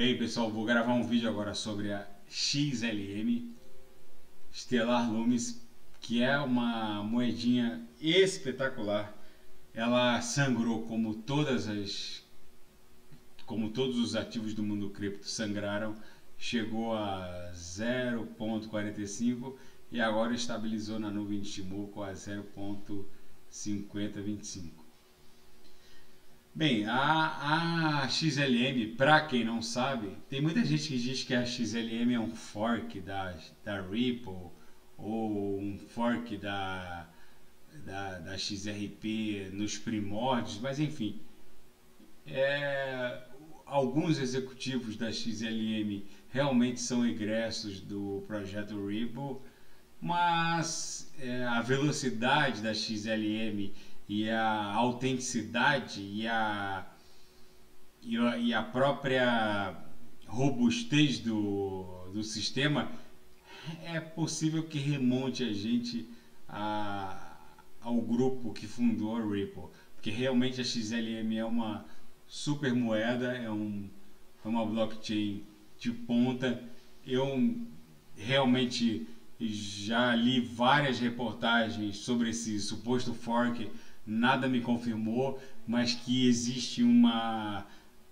Bem, pessoal, vou gravar um vídeo agora sobre a XLM Stellar Lumis, que é uma moedinha espetacular. Ela sangrou como todas as como todos os ativos do mundo cripto sangraram, chegou a 0.45 e agora estabilizou na nuvem de Shimoku a 0.5025. Bem, a, a XLM, para quem não sabe, tem muita gente que diz que a XLM é um fork da, da Ripple ou um fork da, da, da XRP nos primórdios, mas enfim, é, alguns executivos da XLM realmente são egressos do projeto Ripple, mas é, a velocidade da XLM e a autenticidade e a, e a, e a própria robustez do, do sistema, é possível que remonte a gente a, ao grupo que fundou a Ripple. Porque realmente a XLM é uma super moeda, é, um, é uma blockchain de ponta. Eu realmente já li várias reportagens sobre esse suposto fork nada me confirmou, mas que existe uma,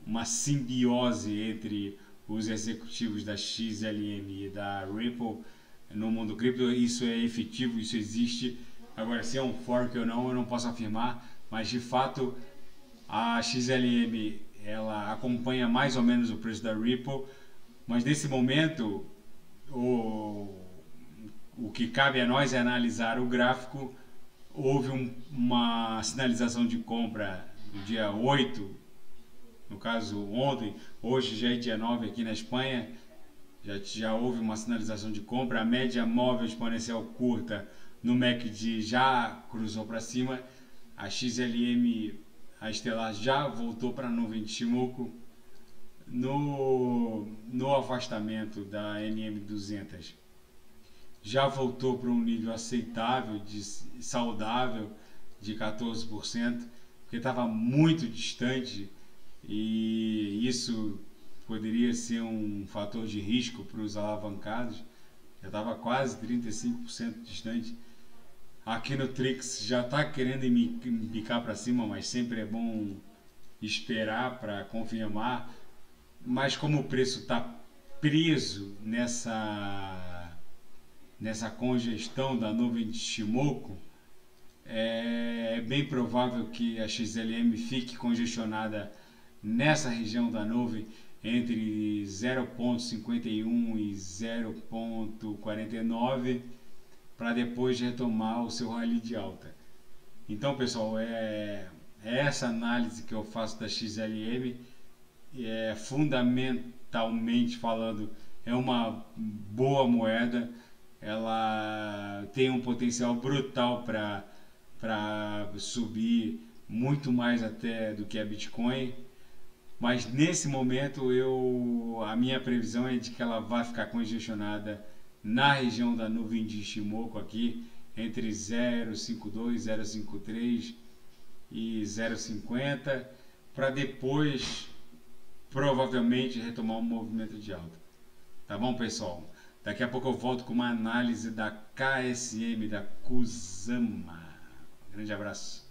uma simbiose entre os executivos da XLM e da Ripple no mundo cripto. Isso é efetivo, isso existe. Agora, se é um fork ou não, eu não posso afirmar, mas de fato a XLM ela acompanha mais ou menos o preço da Ripple, mas nesse momento o, o que cabe a nós é analisar o gráfico houve um, uma sinalização de compra no dia 8, no caso ontem, hoje já é dia 9 aqui na Espanha, já, já houve uma sinalização de compra, a média móvel exponencial curta no MACD já cruzou para cima, a XLM, a Estelar já voltou para a nuvem de Shimoku, no, no afastamento da NM200 já voltou para um nível aceitável, de, saudável, de 14%, porque estava muito distante e isso poderia ser um fator de risco para os alavancados. Já estava quase 35% distante. Aqui no Trix já está querendo me bicar para cima, mas sempre é bom esperar para confirmar. Mas como o preço está preso nessa nessa congestão da nuvem de Shimoku, é, bem provável que a XLM fique congestionada nessa região da nuvem entre 0.51 e 0.49 para depois retomar o seu rally de alta. Então, pessoal, é, é essa análise que eu faço da XLM, é fundamentalmente falando, é uma boa moeda ela tem um potencial brutal para subir muito mais até do que a Bitcoin. Mas nesse momento eu a minha previsão é de que ela vai ficar congestionada na região da nuvem de Shimoku aqui entre 0,52, 0,53 e 0,50 para depois provavelmente retomar um movimento de alta. Tá bom, pessoal? Daqui a pouco eu volto com uma análise da KSM, da Kusama. Grande abraço.